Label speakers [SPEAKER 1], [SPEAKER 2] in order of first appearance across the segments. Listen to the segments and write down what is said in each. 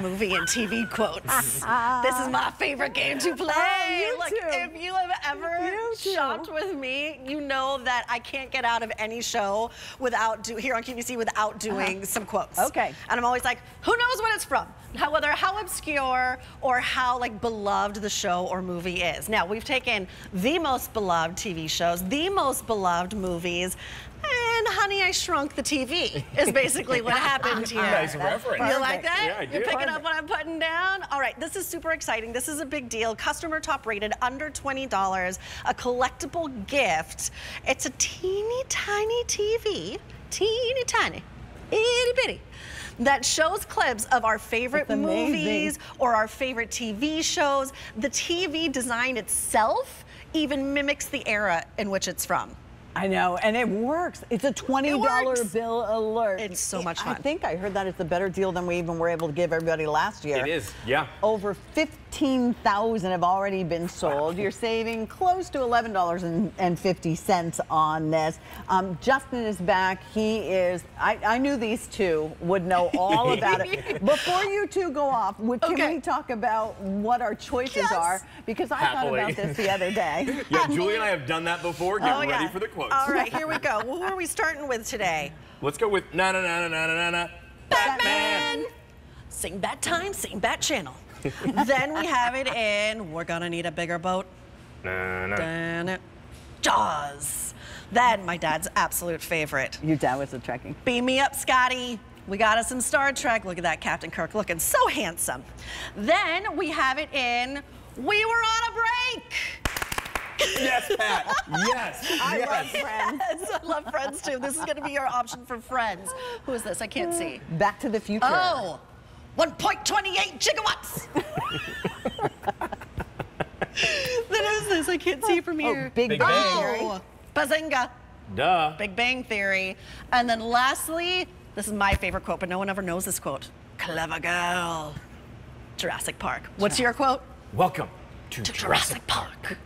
[SPEAKER 1] movie and TV quotes. this is my favorite game to play.
[SPEAKER 2] Oh,
[SPEAKER 1] Look,
[SPEAKER 2] too.
[SPEAKER 1] if you have ever
[SPEAKER 2] You too.
[SPEAKER 1] shopped with me, you know that I can't get out of any show without do here on QVC without doing some quotes.
[SPEAKER 2] Uh-huh. Okay.
[SPEAKER 1] And I'm always like, who knows what it's from? How, whether how obscure or how like beloved the show or movie is. Now we've taken the most beloved TV shows, the most beloved movies, Honey, I Shrunk the TV is basically what happened here.
[SPEAKER 3] Nice reference.
[SPEAKER 1] You like that?
[SPEAKER 3] Yeah, I
[SPEAKER 1] You're picking up what I'm putting down? All right, this is super exciting. This is a big deal. Customer top rated, under $20, a collectible gift. It's a teeny tiny TV, teeny tiny, itty bitty. That shows clips of our favorite movies or our favorite TV shows. The TV design itself even mimics the era in which it's from.
[SPEAKER 2] I know, and it works. It's a $20
[SPEAKER 1] works.
[SPEAKER 2] bill alert.
[SPEAKER 1] It's so much fun.
[SPEAKER 2] I think I heard that it's a better deal than we even were able to give everybody last year.
[SPEAKER 3] It is, yeah.
[SPEAKER 2] Over 15,000 have already been sold. You're saving close to $11.50 on this. Um, Justin is back. He is, I, I knew these two would know all about it. Before you two go off, would, can
[SPEAKER 1] Okay.
[SPEAKER 2] we talk about what our choices
[SPEAKER 1] Yes.
[SPEAKER 2] are? Because I
[SPEAKER 3] Happily.
[SPEAKER 2] thought about this the other day.
[SPEAKER 3] Yeah, Julie and I have done that before. Get
[SPEAKER 1] Oh,
[SPEAKER 3] ready
[SPEAKER 1] yeah.
[SPEAKER 3] for the quotes.
[SPEAKER 1] All right, here we go. Well, who are we starting with today?
[SPEAKER 3] Let's go with na na na na na na na.
[SPEAKER 1] Batman. Sing Bat Time, Sing Bat Channel. then we have it in We're Gonna Need a Bigger Boat.
[SPEAKER 3] Na, na.
[SPEAKER 1] Dun, Jaws. Then my dad's absolute favorite.
[SPEAKER 2] Your dad was a Trekkie.
[SPEAKER 1] Beam me up, Scotty. We got us in Star Trek. Look at that Captain Kirk looking so handsome. Then we have it in We Were on a Break.
[SPEAKER 3] Yes, Pat. Yes.
[SPEAKER 2] I
[SPEAKER 3] yes.
[SPEAKER 2] love Friends.
[SPEAKER 1] Yes, I love Friends too. This is gonna be your option for Friends. Who is this? I can't see.
[SPEAKER 2] Back to the Future.
[SPEAKER 1] Oh, 1.28 gigawatts. then who's this? I can't see from oh, here.
[SPEAKER 2] Oh, Big
[SPEAKER 3] Big
[SPEAKER 2] Bang
[SPEAKER 3] Bang.
[SPEAKER 2] Theory.
[SPEAKER 1] Oh, Bazinga.
[SPEAKER 3] Duh.
[SPEAKER 1] Big Bang Theory. And then lastly, this is my favorite quote, but no one ever knows this quote. Clever girl. Jurassic Park. What's your quote?
[SPEAKER 3] Welcome to,
[SPEAKER 1] To Jurassic Park.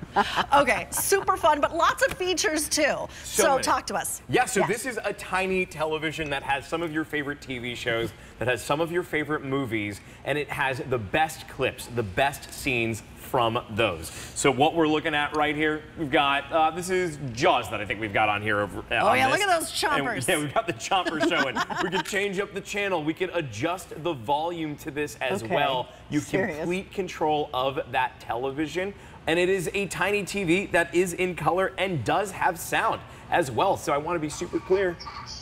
[SPEAKER 1] okay, super fun, but lots of features too. So,
[SPEAKER 3] many.
[SPEAKER 1] talk to us.
[SPEAKER 3] Yeah, so
[SPEAKER 2] Yes.
[SPEAKER 3] this is a tiny television that has some of your favorite TV shows, that has some of your favorite movies, and it has the best clips, the best scenes from those. So what we're looking at right here, we've got, uh, this is Jaws that I think we've got on here. Over, uh,
[SPEAKER 1] Oh, yeah,
[SPEAKER 3] this.
[SPEAKER 1] look at those
[SPEAKER 3] And,
[SPEAKER 1] chompers.
[SPEAKER 3] yeah, we've got the chomper showing. we can change up the channel. We can adjust the volume to this as
[SPEAKER 2] Okay.
[SPEAKER 3] well. You
[SPEAKER 2] Serious.
[SPEAKER 3] complete control of that television. And it is a tiny TV that is in color and does have sound as well. So I want to be super clear.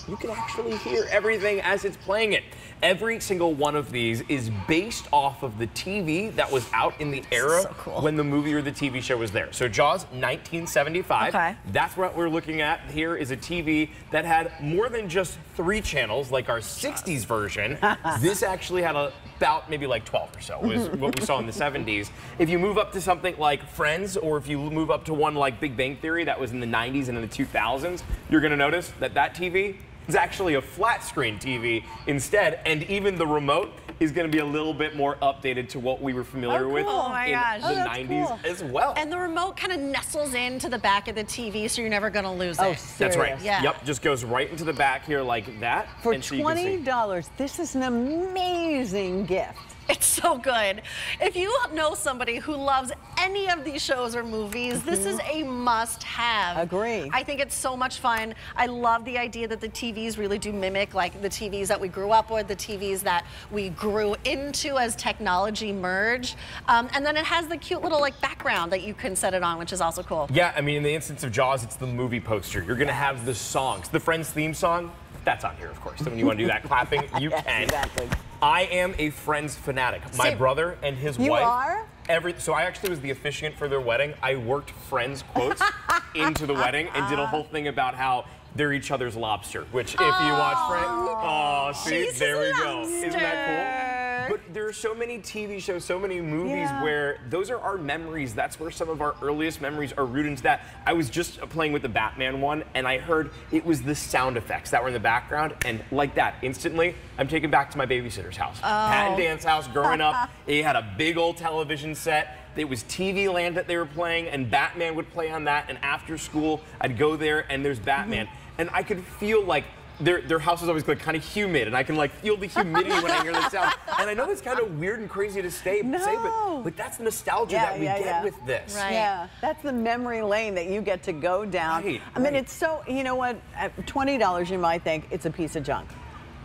[SPEAKER 3] You can actually hear everything as it's playing it. Every single one of these is based off of the TV that was out in the era
[SPEAKER 1] So cool.
[SPEAKER 3] when the movie or the TV show was there. So Jaws, 1975.
[SPEAKER 1] Okay.
[SPEAKER 3] That's what we're looking at here is a TV that had more than just three channels like our 60s version. this actually had a, about maybe like 12 or so was what we saw in the 70s. If you move up to something like Friends or if you move up to one like Big Bang Theory that was in the 90s and in the 2000s, you're going to notice that that TV is actually a flat screen TV instead and even the remote is going to be a little bit more updated to what we were familiar oh, with
[SPEAKER 1] cool. Oh my
[SPEAKER 3] in
[SPEAKER 1] gosh.
[SPEAKER 3] the
[SPEAKER 1] Oh,
[SPEAKER 3] 90s
[SPEAKER 2] cool.
[SPEAKER 3] as well.
[SPEAKER 1] And the remote kind of nestles into the back of the TV, so you're never gonna lose
[SPEAKER 2] Oh,
[SPEAKER 1] it.
[SPEAKER 3] That's right.
[SPEAKER 1] Yeah.
[SPEAKER 3] Yep, just goes right into the back here like that.
[SPEAKER 2] For
[SPEAKER 3] and so you can see.
[SPEAKER 2] $20, this is an amazing gift.
[SPEAKER 1] It's so good. If you know somebody who loves any of these shows or movies, this is a must have.
[SPEAKER 2] Agree.
[SPEAKER 1] I think it's so much fun. I love the idea that the TVs really do mimic like the TVs that we grew up with, the TVs that we grew into as technology merged. Um, and then it has the cute little like background that you can set it on, which is also cool.
[SPEAKER 3] Yeah, I mean, in the instance of Jaws, it's the movie poster. You're gonna have the songs. The Friends theme song, that's on here, of course. So when you want to do that clapping, you
[SPEAKER 2] Yes,
[SPEAKER 3] can.
[SPEAKER 2] exactly.
[SPEAKER 3] I am a Friends fanatic. My
[SPEAKER 1] Same.
[SPEAKER 3] brother and his
[SPEAKER 2] You
[SPEAKER 3] wife.
[SPEAKER 2] are?
[SPEAKER 3] Every, so I actually was the officiant for their wedding. I worked Friends quotes into the wedding and did a whole thing about how they're each other's lobster. Which, if you watch Friends, oh, see, there we
[SPEAKER 1] his
[SPEAKER 3] go. Isn't that cool? But there are so many TV shows, so many movies
[SPEAKER 2] Yeah.
[SPEAKER 3] where those are our memories. That's where some of our earliest memories are rooted into that. I was just playing with the Batman one, and I heard it was the sound effects that were in the background, and like that, instantly, I'm taken back to my babysitter's house. Pat and oh. Dan's house growing up. It had a big old television set. It was TV Land that they were playing, and Batman would play on that. And after school, I'd go there, and there's Batman. Mm-hmm. And I could feel like their, their house is always like kind of humid, and I can like feel the humidity when I hear the sound. And I know it's kind of weird and crazy to stay, say, but, but that's the nostalgia
[SPEAKER 2] Yeah,
[SPEAKER 3] that we
[SPEAKER 2] yeah,
[SPEAKER 3] get
[SPEAKER 2] yeah.
[SPEAKER 3] with this.
[SPEAKER 1] Right.
[SPEAKER 2] Yeah, that's the memory lane that you get to go down.
[SPEAKER 3] Right,
[SPEAKER 2] I mean,
[SPEAKER 3] right.
[SPEAKER 2] it's so, you know what, at $20 you might think it's a piece of junk.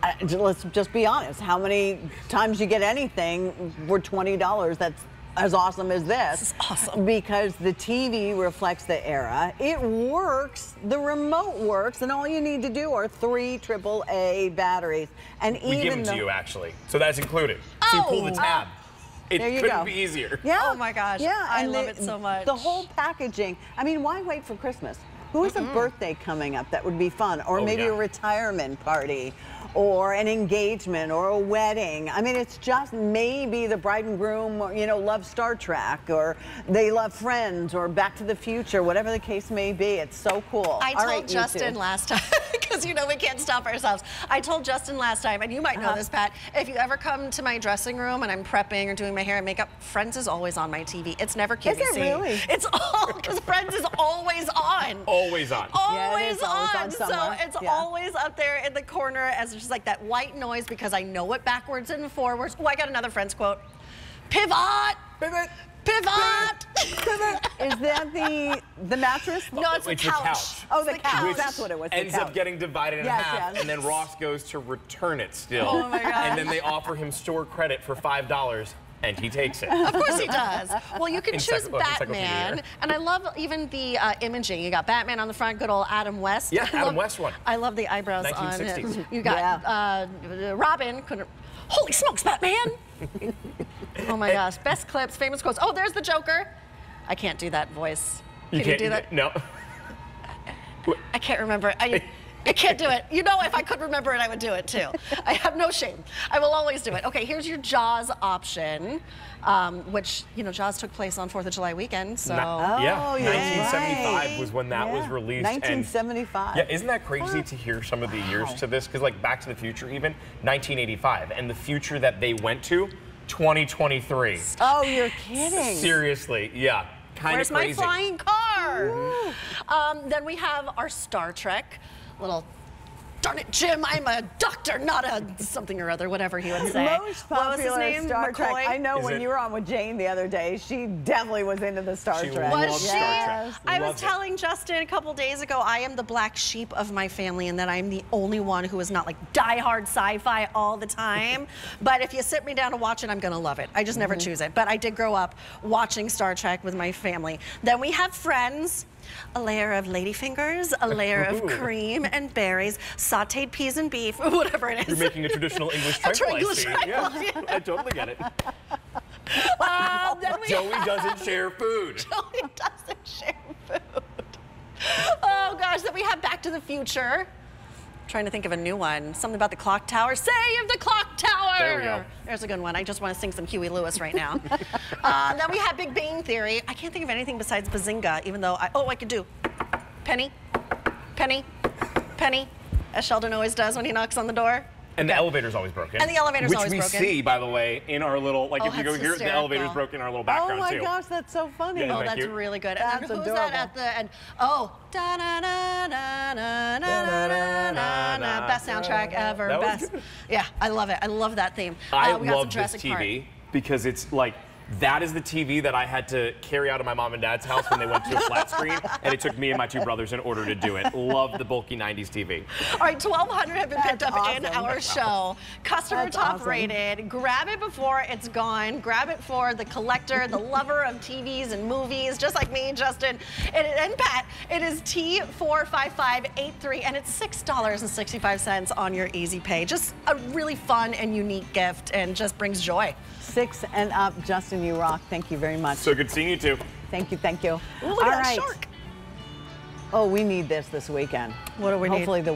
[SPEAKER 2] Uh, let's just be honest. How many times you get anything for $20 that's as awesome as this?
[SPEAKER 1] is awesome.
[SPEAKER 2] Because the TV reflects the era. It works, the remote works, and all you need to do are three AAA batteries. And
[SPEAKER 3] We
[SPEAKER 2] even
[SPEAKER 3] give them
[SPEAKER 2] though-
[SPEAKER 3] to you actually, so that's included. So you pull the
[SPEAKER 1] Oh.
[SPEAKER 3] tab. Ah. It
[SPEAKER 2] There you
[SPEAKER 3] couldn't
[SPEAKER 2] go.
[SPEAKER 3] be easier.
[SPEAKER 2] Yeah.
[SPEAKER 1] Oh my gosh,
[SPEAKER 2] Yeah,
[SPEAKER 1] I
[SPEAKER 2] and
[SPEAKER 1] love
[SPEAKER 2] the-
[SPEAKER 1] it so much.
[SPEAKER 2] The whole packaging. I mean, why wait for Christmas? Who has a birthday coming up that would be fun, or
[SPEAKER 3] Oh,
[SPEAKER 2] maybe
[SPEAKER 3] yeah.
[SPEAKER 2] a retirement party, or an engagement, or a wedding? I mean, it's just maybe the bride and groom, you know, love Star Trek, or they love Friends, or Back to the Future, whatever the case may be. It's so cool.
[SPEAKER 1] I
[SPEAKER 2] All
[SPEAKER 1] told
[SPEAKER 2] right,
[SPEAKER 1] Justin last time because you know we can't stop ourselves. I told Justin last time, and you might know
[SPEAKER 2] Uh-huh.
[SPEAKER 1] this, Pat. If you ever come to my dressing room and I'm prepping or doing my hair and makeup, Friends is always on my TV. It's never QVC.
[SPEAKER 2] it really?
[SPEAKER 1] It's all because Friends is always on.
[SPEAKER 3] Always on.
[SPEAKER 1] Always,
[SPEAKER 2] is always
[SPEAKER 1] on.
[SPEAKER 2] on
[SPEAKER 1] so it's
[SPEAKER 2] Yeah.
[SPEAKER 1] always up there in the corner as just like that white noise because I know it backwards and forwards. Oh, I got another Friends quote. Pivot.
[SPEAKER 3] Pivot.
[SPEAKER 1] Pivot.
[SPEAKER 2] Is that the the mattress?
[SPEAKER 1] no, it's the
[SPEAKER 3] It's the
[SPEAKER 1] couch.
[SPEAKER 3] couch.
[SPEAKER 2] Oh, the
[SPEAKER 1] It's
[SPEAKER 2] couch. That's what it was. the
[SPEAKER 3] ends up getting divided in
[SPEAKER 2] Yes,
[SPEAKER 3] half,
[SPEAKER 2] yes.
[SPEAKER 3] and then Ross goes to return it still.
[SPEAKER 1] Oh my gosh.
[SPEAKER 3] And then they offer him store credit for five dollars, and he takes it.
[SPEAKER 1] Of course he does. Well, you can choose
[SPEAKER 3] Encycl-
[SPEAKER 1] Batman, and I love even the uh, imaging. You got Batman on the front, good old Adam West.
[SPEAKER 3] Yeah,
[SPEAKER 1] I
[SPEAKER 3] Adam
[SPEAKER 1] love-
[SPEAKER 3] West one.
[SPEAKER 1] I love the eyebrows on
[SPEAKER 3] 1960s.
[SPEAKER 1] it. You got uh, Robin. Couldn't. Holy smokes, Batman! oh my gosh, best clips, famous quotes. Oh, there's the Joker. I can't do that voice. Can you,
[SPEAKER 3] can't
[SPEAKER 1] do that?
[SPEAKER 3] No.
[SPEAKER 1] I can't remember. I, I can't do it. You know, if I could remember it, I would do it too. I have no shame. I will always do it. Okay, here's your Jaws option, um, which, you know, Jaws took place on 4th of July weekend, so.
[SPEAKER 3] Ni- yeah,
[SPEAKER 2] Oh, yeah,
[SPEAKER 3] 1975
[SPEAKER 2] right.
[SPEAKER 3] was when that was
[SPEAKER 2] Yeah.
[SPEAKER 3] released. and-
[SPEAKER 2] 1975.
[SPEAKER 3] yeah, isn't that crazy to hear some of the years to this? Because like Back to the Future, even 1985, and the future that they went to, 2023.
[SPEAKER 2] Oh, you're kidding.
[SPEAKER 3] Seriously, yeah, kind
[SPEAKER 1] Where's my flying car? Um, then we have our Star Trek little. Darn it, Jim! I'm a doctor, not a something or other, whatever he would say.
[SPEAKER 2] Most
[SPEAKER 1] what was his
[SPEAKER 2] popular
[SPEAKER 1] name?
[SPEAKER 2] Star Trek. I know
[SPEAKER 3] Is
[SPEAKER 2] when
[SPEAKER 3] it-
[SPEAKER 2] you were on with Jane the other day, she definitely was into the Star
[SPEAKER 3] She
[SPEAKER 2] Trek.
[SPEAKER 1] Was she?
[SPEAKER 3] Star Trek.
[SPEAKER 1] I was
[SPEAKER 3] Loved it.
[SPEAKER 1] telling Justin a couple days ago, I am the black sheep of my family, and that I'm the only one who is not like diehard sci-fi all the time. but if you sit me down to watch it, I'm gonna love it. I just never mm-hmm. choose it. But I did grow up watching Star Trek with my family. Then we have Friends. A layer of ladyfingers, a layer of cream and berries, sauteed peas and beef, whatever it is.
[SPEAKER 3] You're making a traditional English trifle, I
[SPEAKER 1] English
[SPEAKER 3] see.
[SPEAKER 1] trifle,
[SPEAKER 3] Yeah, I totally get it.
[SPEAKER 1] Um,
[SPEAKER 3] Joey doesn't share food.
[SPEAKER 1] Joey doesn't share food. Oh gosh, then we have Back to the Future. Trying to think of a new one. Something about the clock tower. Save the clock tower.
[SPEAKER 3] There we go.
[SPEAKER 1] There's a good one. I just want to sing some Huey Lewis right now. uh, then we have Big Bang Theory. I can't think of anything besides Bazinga, even though I, oh, I could do Penny, Penny, Penny, as Sheldon always does when he knocks on the door.
[SPEAKER 3] And the elevator's always broken.
[SPEAKER 1] And the elevator's
[SPEAKER 3] which
[SPEAKER 1] always
[SPEAKER 3] we
[SPEAKER 1] broken.
[SPEAKER 3] see, by the way, in our little like
[SPEAKER 1] Oh,
[SPEAKER 3] if you go
[SPEAKER 1] that's
[SPEAKER 3] here, the elevator's
[SPEAKER 1] hysterical.
[SPEAKER 3] broken in our little background, too.
[SPEAKER 2] Oh
[SPEAKER 3] background
[SPEAKER 2] my
[SPEAKER 3] too.
[SPEAKER 2] gosh, that's so funny.
[SPEAKER 3] Yeah,
[SPEAKER 1] Oh,
[SPEAKER 3] Thank
[SPEAKER 1] that's
[SPEAKER 3] you.
[SPEAKER 1] really good.
[SPEAKER 2] That's
[SPEAKER 1] and then who's
[SPEAKER 2] adorable.
[SPEAKER 1] that at the end? Oh, da na na na na na na na na. Best soundtrack ever.
[SPEAKER 3] That was
[SPEAKER 1] Best.
[SPEAKER 3] good.
[SPEAKER 1] Yeah, I love it. I love that theme.
[SPEAKER 3] I
[SPEAKER 1] uh, we got some
[SPEAKER 3] love this
[SPEAKER 1] Jurassic
[SPEAKER 3] TV
[SPEAKER 1] Park.
[SPEAKER 3] because it's like that is the TV that I had to carry out of my mom and dad's house when they went to a flat screen, and it took me and my two brothers in order to do it. Love the bulky 90s TV.
[SPEAKER 1] All right, 1,200 have been picked
[SPEAKER 2] That's
[SPEAKER 1] up in our show. Customer
[SPEAKER 2] That's
[SPEAKER 1] top
[SPEAKER 2] awesome.
[SPEAKER 1] rated. Grab it before it's gone. Grab it for the collector, the lover of TVs and movies, just like me, Justin. And, and Pat, it is T45583, and it's $6.65 on your Easy Pay. Just a really fun and unique gift, and just brings joy.
[SPEAKER 2] Six and up, Justin, you rock. Thank you very much.
[SPEAKER 3] So good seeing you two.
[SPEAKER 2] Thank you, thank you.
[SPEAKER 1] Ooh, look
[SPEAKER 2] All
[SPEAKER 1] at that shark.
[SPEAKER 2] Oh, we need this this weekend.
[SPEAKER 1] What do we need?
[SPEAKER 2] Hopefully the